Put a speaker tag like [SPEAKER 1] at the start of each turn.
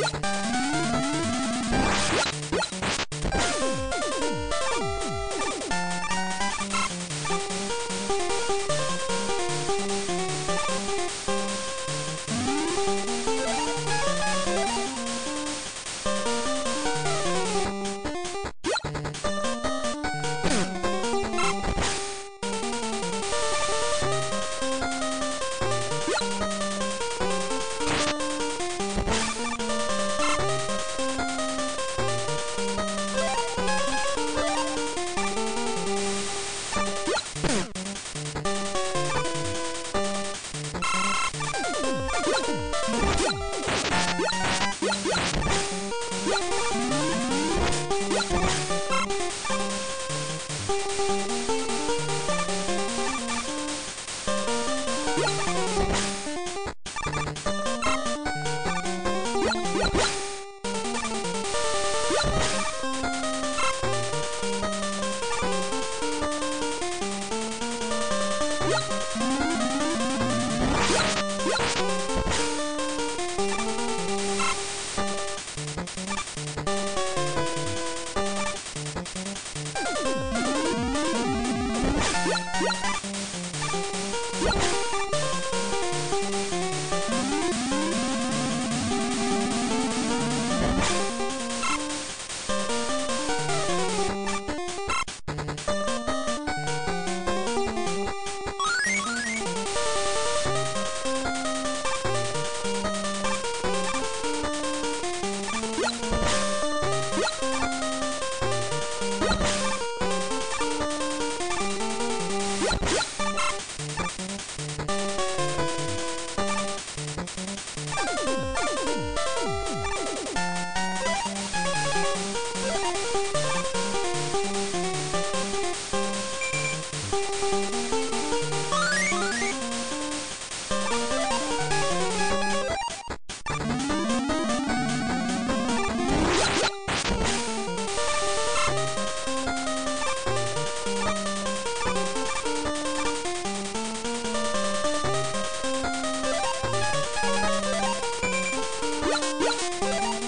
[SPEAKER 1] you Thank you. Bye.